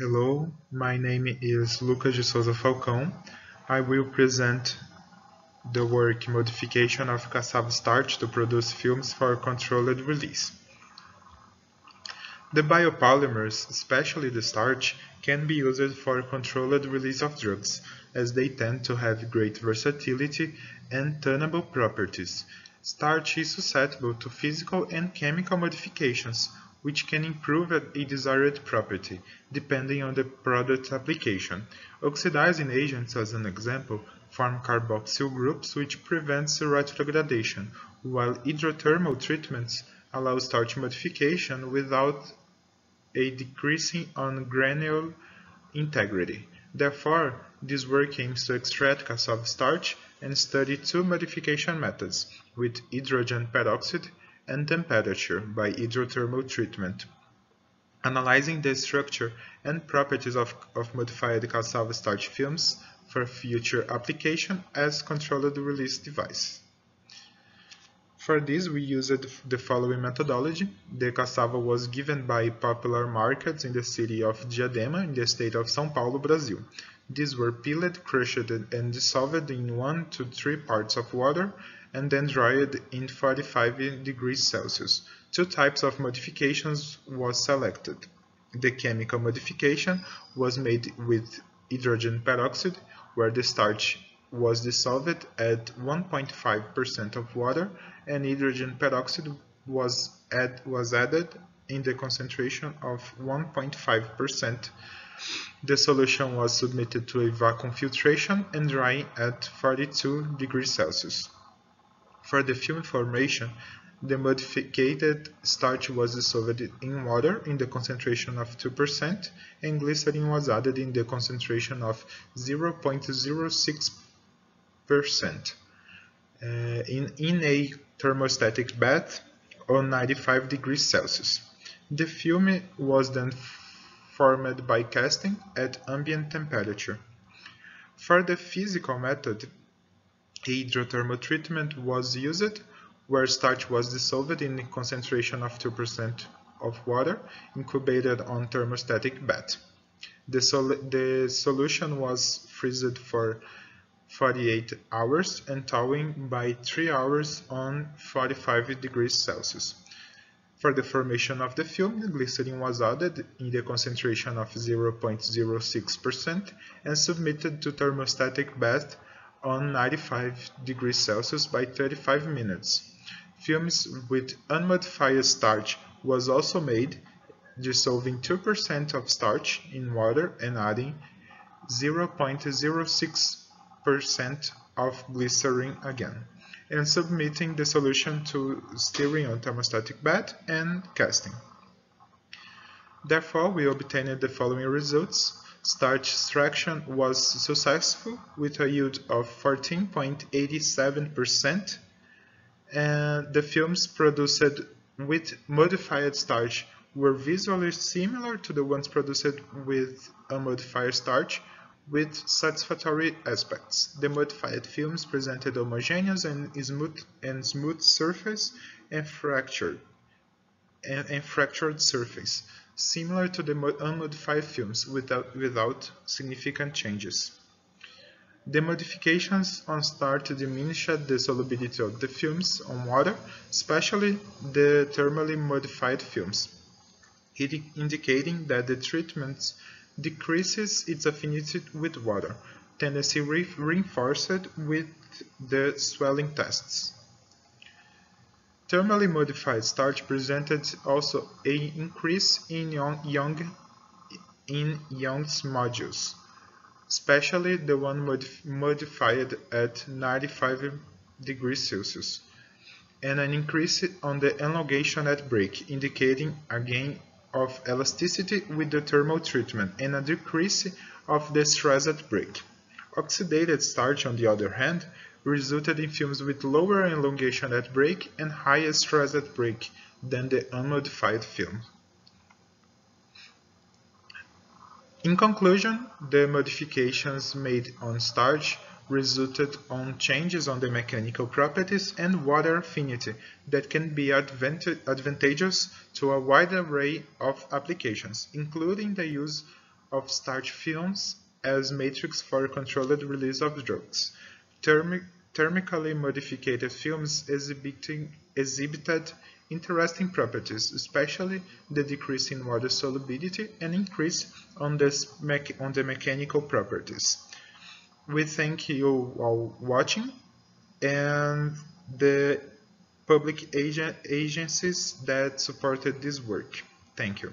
Hello, my name is Lucas de Souza Falcão. I will present the work Modification of cassava starch to produce films for controlled release. The biopolymers, especially the starch, can be used for controlled release of drugs, as they tend to have great versatility and tunable properties. Starch is susceptible to physical and chemical modifications, which can improve a desired property, depending on the product application. Oxidizing agents, as an example, form carboxyl groups which prevents retrogradation, while hydrothermal treatments allow starch modification without a decreasing on granule integrity. Therefore, this work aims to extract cassava starch and study two modification methods, with hydrogen peroxide and temperature by hydrothermal treatment. Analyzing the structure and properties of, of modified cassava starch films for future application as controlled release device. For this, we used the following methodology. The cassava was given by popular markets in the city of Diadema in the state of São Paulo, Brazil. These were peeled, crushed, and dissolved in 1 to 3 parts of water and then dried in 45 degrees Celsius. Two types of modifications was selected. The chemical modification was made with hydrogen peroxide, where the starch was dissolved at 1.5% of water and hydrogen peroxide was, add, was added in the concentration of 1.5%. The solution was submitted to a vacuum filtration and drying at 42 degrees Celsius. For the film formation, the modified starch was dissolved in water in the concentration of 2% and glycerin was added in the concentration of 0.06% uh, in, in a thermostatic bath on 95 degrees Celsius. The film was then formed by casting at ambient temperature. For the physical method, hydrothermal treatment was used, where starch was dissolved in a concentration of 2% of water incubated on thermostatic bath. The, sol the solution was freezed for 48 hours and thawing by 3 hours on 45 degrees Celsius. For the formation of the film, glycerin was added in the concentration of 0.06% and submitted to thermostatic bath on 95 degrees Celsius by 35 minutes. Films with unmodified starch was also made, dissolving 2% of starch in water and adding 0.06% of glycerin again, and submitting the solution to stirring on thermostatic bed and casting. Therefore, we obtained the following results starch extraction was successful with a yield of 14.87% and the films produced with modified starch were visually similar to the ones produced with unmodified starch with satisfactory aspects. The modified films presented homogeneous and smooth, and smooth surface and fractured, and, and fractured surface similar to the unmodified films without, without significant changes. The modifications on start diminished the solubility of the films on water, especially the thermally modified films, indicating that the treatment decreases its affinity with water, tendency re reinforced with the swelling tests. Thermally modified starch presented also an increase in young, in Young's modulus, especially the one modif modified at 95 degrees Celsius, and an increase on the elongation at break, indicating a gain of elasticity with the thermal treatment and a decrease of the stress at break. Oxidated starch, on the other hand, resulted in films with lower elongation at break and higher stress at break than the unmodified film. In conclusion, the modifications made on starch resulted on changes on the mechanical properties and water affinity that can be advantageous to a wide array of applications, including the use of starch films as matrix for controlled release of drugs. Thermi thermically modified films exhibited interesting properties, especially the decrease in water solubility and increase on, on the mechanical properties. We thank you all watching and the public agencies that supported this work. Thank you.